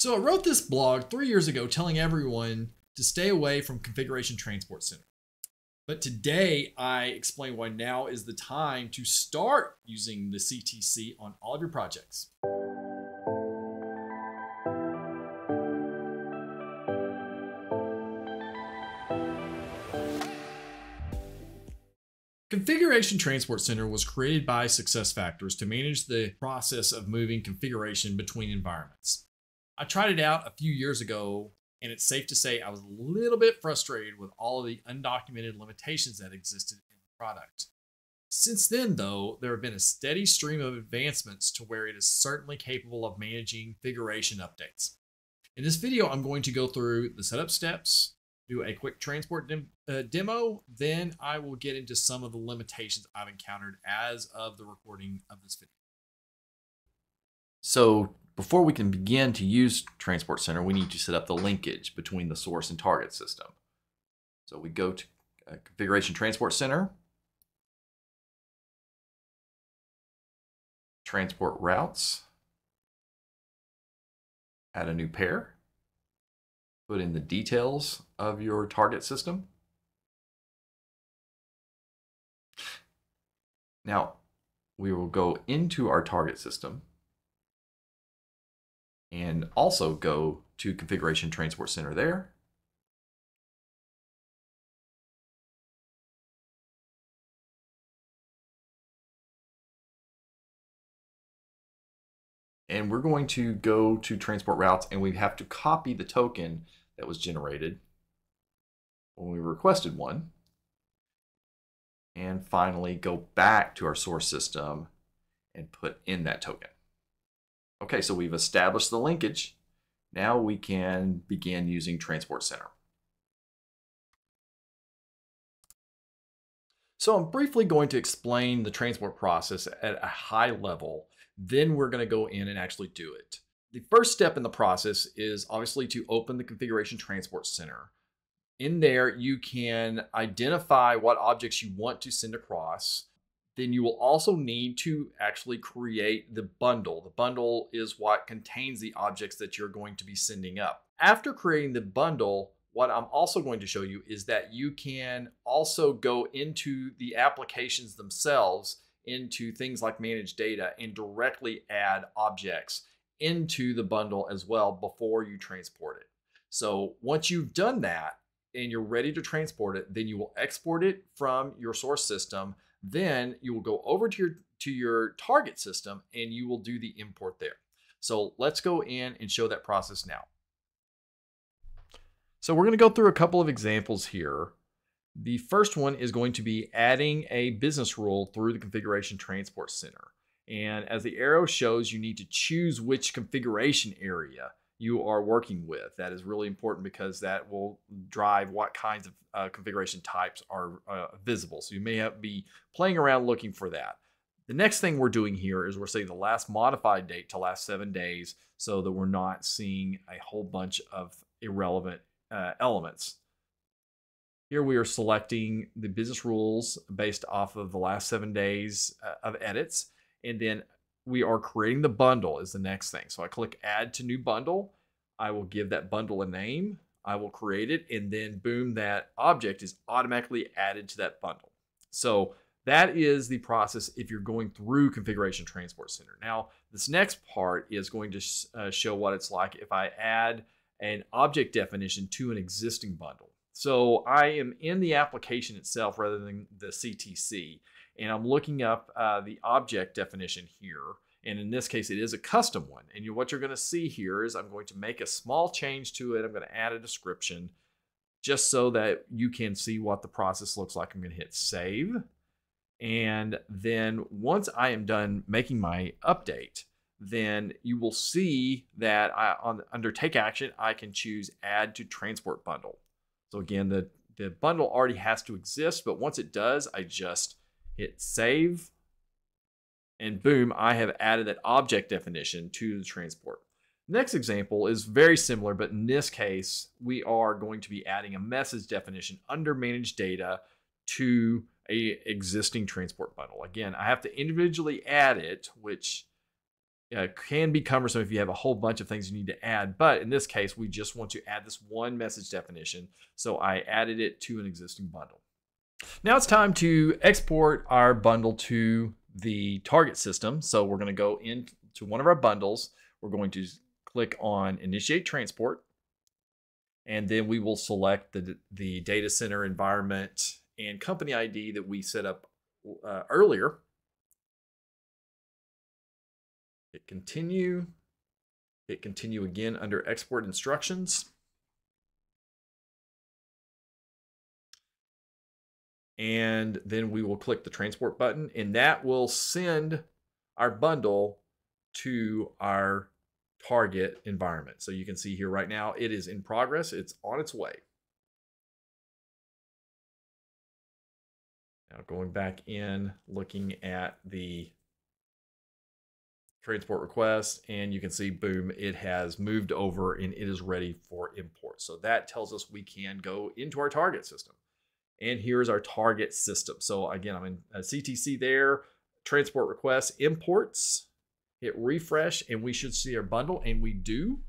So I wrote this blog three years ago telling everyone to stay away from Configuration Transport Center. But today I explain why now is the time to start using the CTC on all of your projects. Configuration Transport Center was created by SuccessFactors to manage the process of moving configuration between environments. I tried it out a few years ago, and it's safe to say I was a little bit frustrated with all of the undocumented limitations that existed in the product. Since then, though, there have been a steady stream of advancements to where it is certainly capable of managing configuration updates. In this video, I'm going to go through the setup steps, do a quick transport dem uh, demo. Then I will get into some of the limitations I've encountered as of the recording of this video. So before we can begin to use Transport Center, we need to set up the linkage between the source and target system. So we go to uh, Configuration Transport Center, Transport Routes, add a new pair, put in the details of your target system. Now, we will go into our target system and also go to Configuration Transport Center there. And we're going to go to transport routes and we have to copy the token that was generated when we requested one. And finally, go back to our source system and put in that token. Okay, so we've established the linkage. Now we can begin using Transport Center. So I'm briefly going to explain the transport process at a high level. Then we're going to go in and actually do it. The first step in the process is obviously to open the Configuration Transport Center. In there, you can identify what objects you want to send across. Then you will also need to actually create the bundle. The bundle is what contains the objects that you're going to be sending up. After creating the bundle, what I'm also going to show you is that you can also go into the applications themselves into things like manage data and directly add objects into the bundle as well before you transport it. So once you've done that and you're ready to transport it, then you will export it from your source system. Then you will go over to your to your target system and you will do the import there. So let's go in and show that process now. So we're going to go through a couple of examples here. The first one is going to be adding a business rule through the configuration transport center. And as the arrow shows, you need to choose which configuration area you are working with. That is really important because that will drive what kinds of uh, configuration types are uh, visible. So you may have be playing around looking for that. The next thing we're doing here is we're setting the last modified date to last seven days so that we're not seeing a whole bunch of irrelevant uh, elements. Here we are selecting the business rules based off of the last seven days uh, of edits and then we are creating the bundle is the next thing. So I click add to new bundle. I will give that bundle a name. I will create it and then boom, that object is automatically added to that bundle. So that is the process if you're going through Configuration Transport Center. Now, this next part is going to uh, show what it's like if I add an object definition to an existing bundle. So I am in the application itself rather than the CTC and I'm looking up uh, the object definition here. And in this case, it is a custom one. And you, what you're going to see here is I'm going to make a small change to it. I'm going to add a description just so that you can see what the process looks like. I'm going to hit save. And then once I am done making my update, then you will see that I, on under take action, I can choose add to transport bundle. So again, the, the bundle already has to exist, but once it does, I just hit save, and boom, I have added that object definition to the transport. Next example is very similar, but in this case, we are going to be adding a message definition under managed data to a existing transport bundle. Again, I have to individually add it, which uh, can be cumbersome if you have a whole bunch of things you need to add. But in this case, we just want to add this one message definition. So I added it to an existing bundle. Now it's time to export our bundle to the target system. So we're going to go into one of our bundles. We're going to click on Initiate Transport. And then we will select the, the data center environment and company ID that we set up uh, earlier. Hit continue. Hit continue again under export instructions. And then we will click the transport button and that will send our bundle to our target environment. So you can see here right now, it is in progress. It's on its way. Now going back in, looking at the transport request and you can see boom it has moved over and it is ready for import so that tells us we can go into our target system and here's our target system so again i'm in ctc there transport request imports hit refresh and we should see our bundle and we do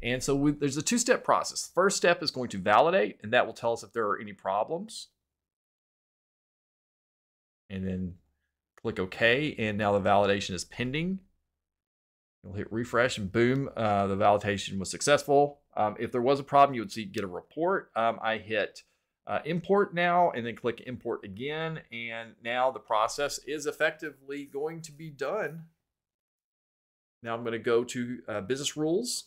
and so we, there's a two-step process first step is going to validate and that will tell us if there are any problems and then click OK. And now the validation is pending. You'll hit refresh and boom, uh, the validation was successful. Um, if there was a problem, you would see get a report. Um, I hit uh, import now and then click import again. And now the process is effectively going to be done. Now I'm going to go to uh, business rules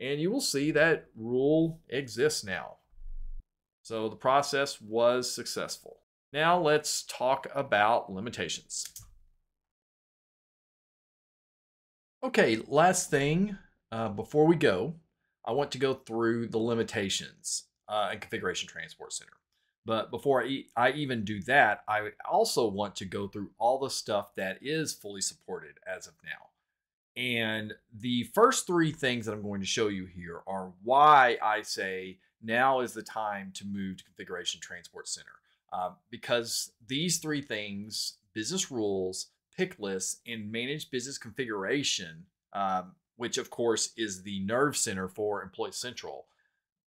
and you will see that rule exists now. So the process was successful. Now let's talk about limitations. Okay, last thing uh, before we go, I want to go through the limitations uh, in Configuration Transport Center. But before I, I even do that, I also want to go through all the stuff that is fully supported as of now. And the first three things that I'm going to show you here are why I say now is the time to move to Configuration Transport Center. Uh, because these three things business rules, pick lists, and managed business configuration, um, which of course is the nerve center for Employee Central,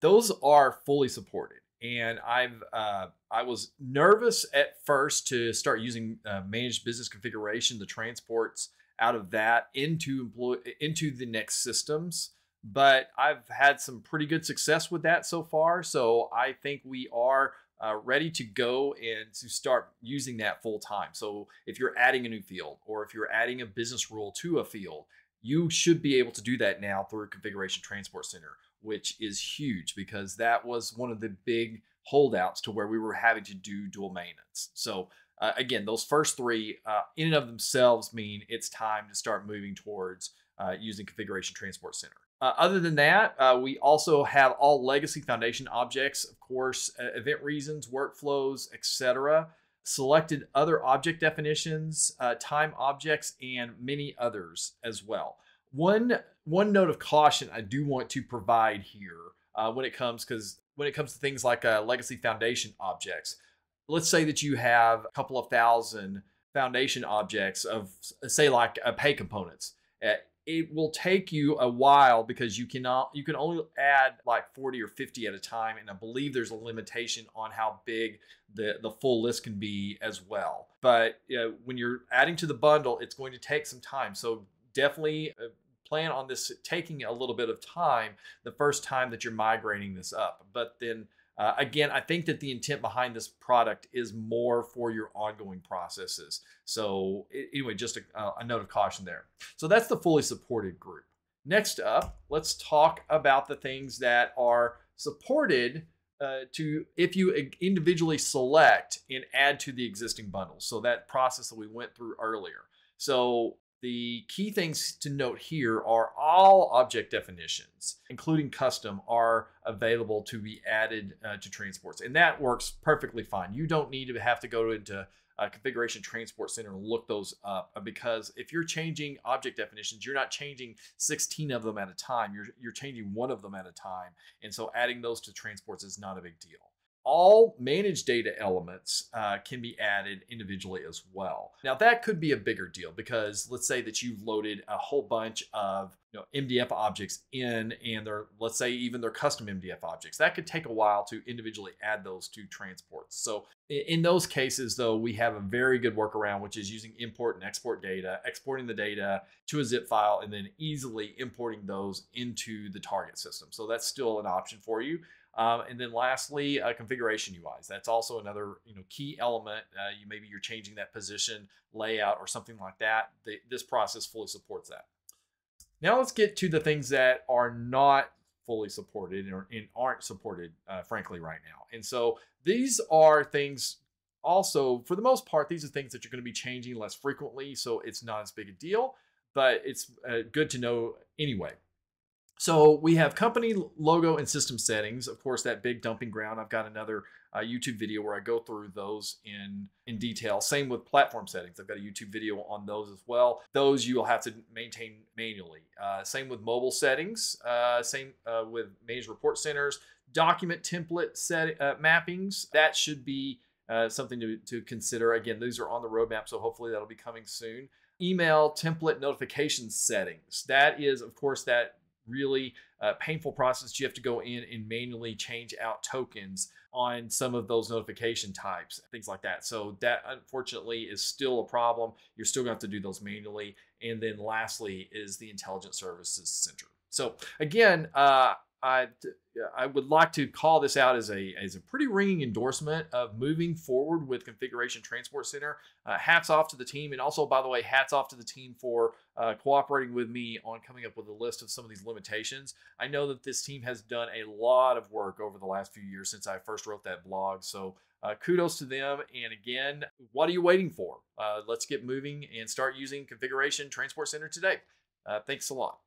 those are fully supported. And I've uh, I was nervous at first to start using uh, managed business configuration, the transports out of that into employ into the next systems. But I've had some pretty good success with that so far. So I think we are uh, ready to go and to start using that full time. So if you're adding a new field or if you're adding a business rule to a field, you should be able to do that now through Configuration Transport Center, which is huge because that was one of the big holdouts to where we were having to do dual maintenance. So uh, again, those first three uh, in and of themselves mean it's time to start moving towards uh, using Configuration Transport Center. Uh, other than that, uh, we also have all legacy foundation objects, of course, uh, event reasons, workflows, etc. Selected other object definitions, time objects, and many others as well. One one note of caution I do want to provide here uh, when it comes because when it comes to things like uh, legacy foundation objects, let's say that you have a couple of thousand foundation objects of say like pay components it will take you a while because you cannot you can only add like 40 or 50 at a time and i believe there's a limitation on how big the the full list can be as well. But you know, when you're adding to the bundle it's going to take some time. So definitely uh, plan on this taking a little bit of time the first time that you're migrating this up but then uh, again, I think that the intent behind this product is more for your ongoing processes. So anyway, just a, a note of caution there. So that's the fully supported group. Next up, let's talk about the things that are supported uh, to if you individually select and add to the existing bundles. So that process that we went through earlier. So the key things to note here are all object definitions, including custom, are available to be added uh, to transports. And that works perfectly fine. You don't need to have to go into a configuration transport center and look those up uh, because if you're changing object definitions, you're not changing 16 of them at a time. You're, you're changing one of them at a time. And so adding those to transports is not a big deal. All managed data elements uh, can be added individually as well. Now that could be a bigger deal because let's say that you've loaded a whole bunch of you know, MDF objects in and they're let's say even they're custom MDF objects. That could take a while to individually add those to transports. So in those cases though, we have a very good workaround which is using import and export data, exporting the data to a zip file and then easily importing those into the target system. So that's still an option for you. Um, and then lastly, uh, configuration UIs. That's also another you know key element. Uh, you maybe you're changing that position layout or something like that. The, this process fully supports that. Now let's get to the things that are not fully supported or and aren't supported, uh, frankly, right now. And so these are things. Also, for the most part, these are things that you're going to be changing less frequently, so it's not as big a deal. But it's uh, good to know anyway. So we have company logo and system settings. Of course, that big dumping ground. I've got another uh, YouTube video where I go through those in in detail. Same with platform settings. I've got a YouTube video on those as well. Those you'll have to maintain manually. Uh, same with mobile settings. Uh, same uh, with managed report centers. Document template set uh, mappings. That should be uh, something to, to consider. Again, these are on the roadmap, so hopefully that'll be coming soon. Email template notification settings. That is, of course, that really uh, painful process. You have to go in and manually change out tokens on some of those notification types, things like that. So that unfortunately is still a problem. You're still going to have to do those manually. And then lastly is the Intelligent Services Center. So again, uh, I, I would like to call this out as a, as a pretty ringing endorsement of moving forward with Configuration Transport Center. Uh, hats off to the team. And also, by the way, hats off to the team for uh, cooperating with me on coming up with a list of some of these limitations. I know that this team has done a lot of work over the last few years since I first wrote that blog. So uh, kudos to them. And again, what are you waiting for? Uh, let's get moving and start using Configuration Transport Center today. Uh, thanks a lot.